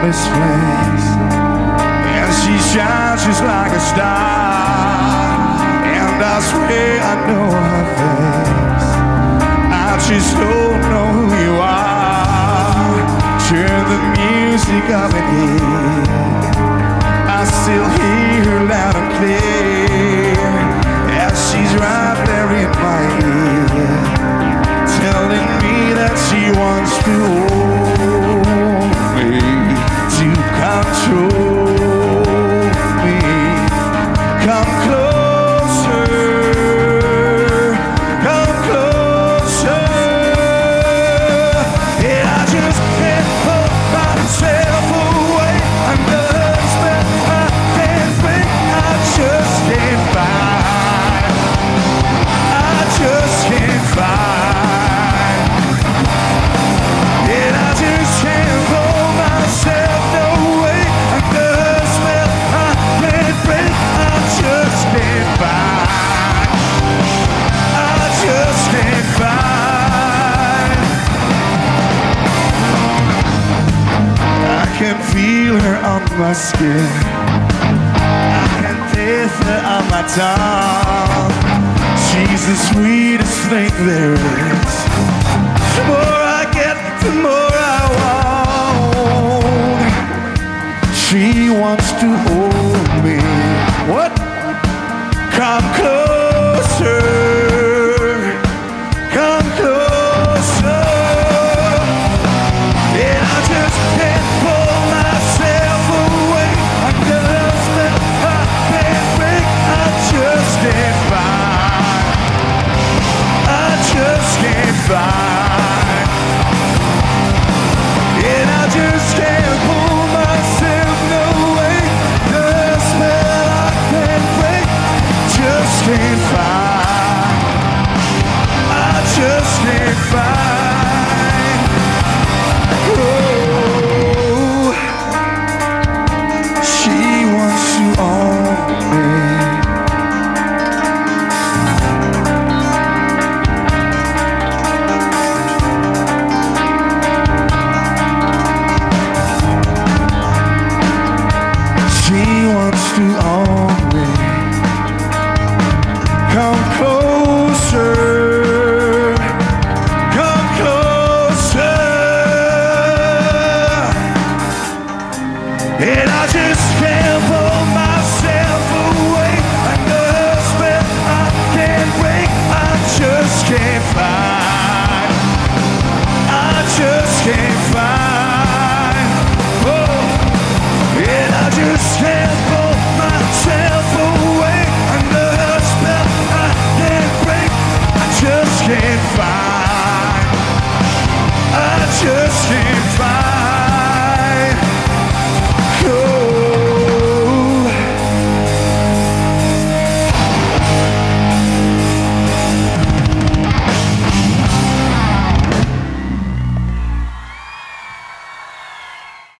hopeless place. And she shines just like a star. And I swear I know her face. I just don't know who you are. Turn the music up and in. Feel her on my skin. I can taste her on my tongue. She's the sweetest thing there is. The more I get, the more I want. She wants to hold me. What? Come closer. Can't And I just can't pull myself away. Spell, I can't break. I just can't. I just can't. Oh. And I just can't pull myself away spell. I can't break. I just can't find. I just can't find.